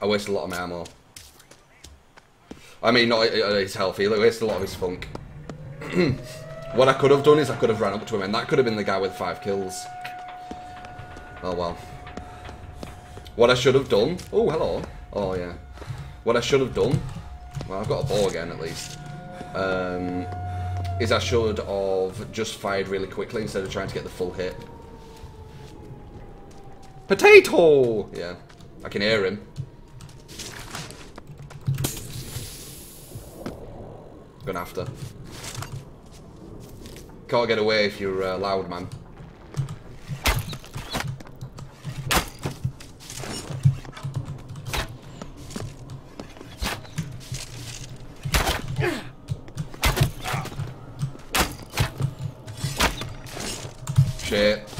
I wasted a lot of my ammo. I mean, not his health, he wasted a lot of his funk. what I could have done is I could have ran up to him, and that could have been the guy with five kills. Oh well. What I should have done... Oh, hello. Oh, yeah. What I should have done... Well, I've got a ball again, at least. Um, is I should have just fired really quickly instead of trying to get the full hit. Potato! Yeah, I can hear him. Have to. Can't get away if you're uh, loud, man. Shit.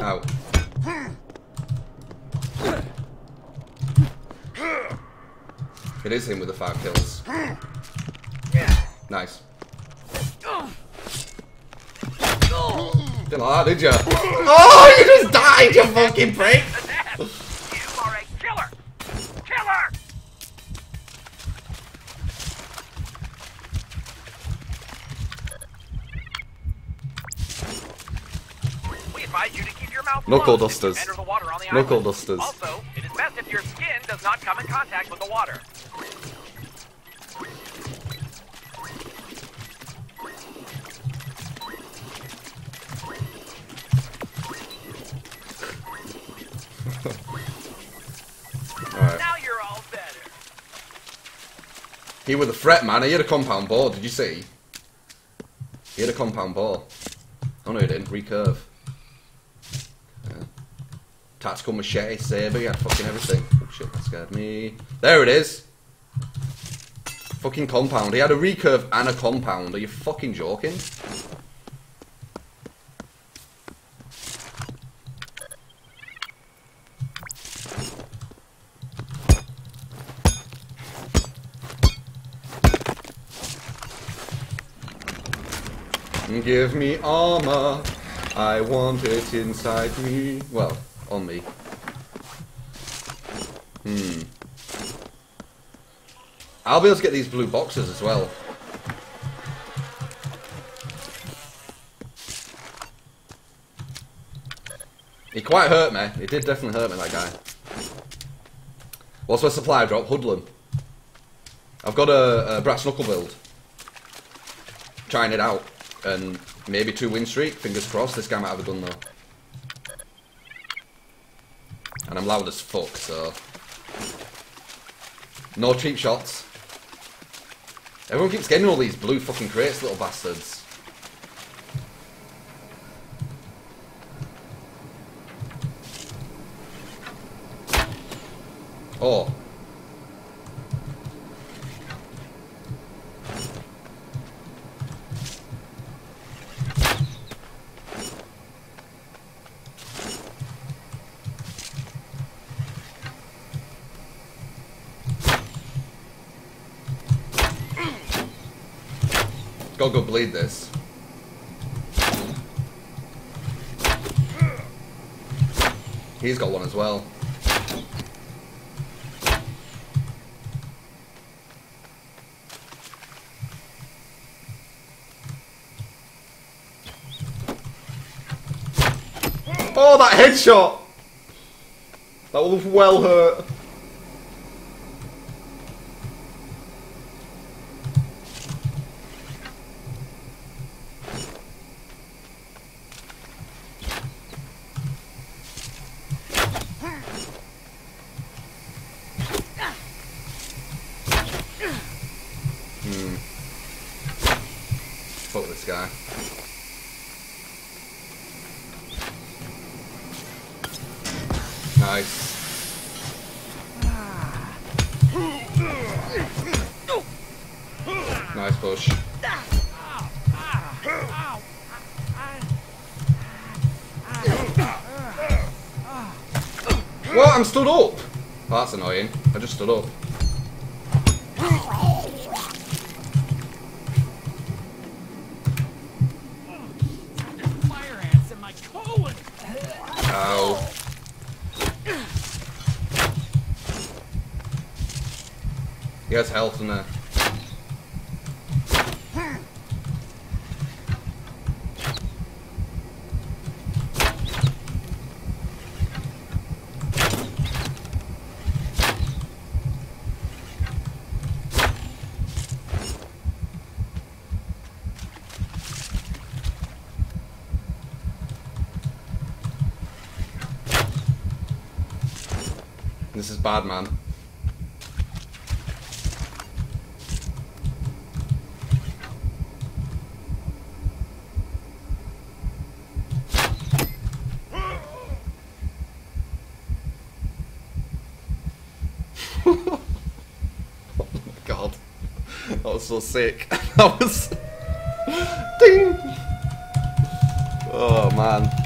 Ow. It is him with the five kills. Nice. Didn't like that, did you? Oh, you just died, you fucking prick! Knuckle dusters. enter the water on the Knuckle dusters. Also, it is best if your skin does not come in contact with the water. Alright. Now you're all better. He with a threat, man. He had a compound bow, did you see? He had a compound bow. Oh no, he didn't. Recurve. Tactical machete, saber, he had fucking everything. Oh shit, that scared me. There it is! Fucking compound. He had a recurve and a compound. Are you fucking joking? Give me armor. I want it inside me. Well, I'll be able to get these blue boxes as well. He quite hurt me. He did definitely hurt me, that guy. What's my supply drop? Hoodlum. I've got a, a brass knuckle build. Trying it out. And maybe two win streak. Fingers crossed. This guy might have a gun though. And I'm loud as fuck, so. No cheap shots. Everyone keeps getting all these blue fucking crates, little bastards. Oh. Gotta go bleed this. He's got one as well. Oh, that headshot! That was well hurt. Hmm. Fuck this guy. Nice. Nice push. What? I'm stood up. Oh, that's annoying. I just stood up. He has health in there. Uh, this is bad, man. oh my god. That was so sick. That was. Ding! Oh man.